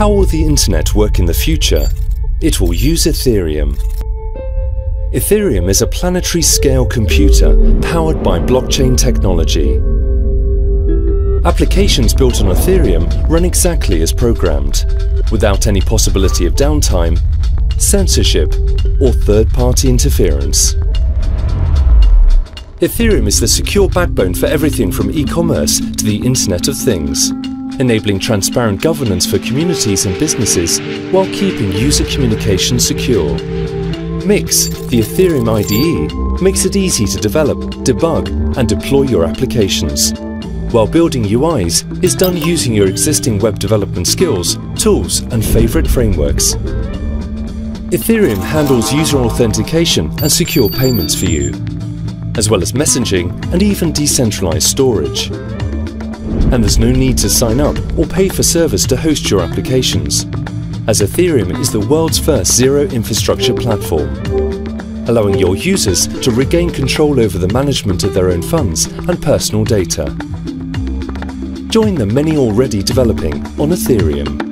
How will the internet work in the future? It will use Ethereum. Ethereum is a planetary scale computer powered by blockchain technology. Applications built on Ethereum run exactly as programmed, without any possibility of downtime, censorship or third-party interference. Ethereum is the secure backbone for everything from e-commerce to the Internet of Things, enabling transparent governance for communities and businesses while keeping user communication secure. Mix, the Ethereum IDE, makes it easy to develop, debug and deploy your applications. While building UIs is done using your existing web development skills, tools and favorite frameworks. Ethereum handles user authentication and secure payments for you, as well as messaging and even decentralized storage. And there's no need to sign up or pay for servers to host your applications, as Ethereum is the world's first zero infrastructure platform, allowing your users to regain control over the management of their own funds and personal data. Join the many already developing on Ethereum.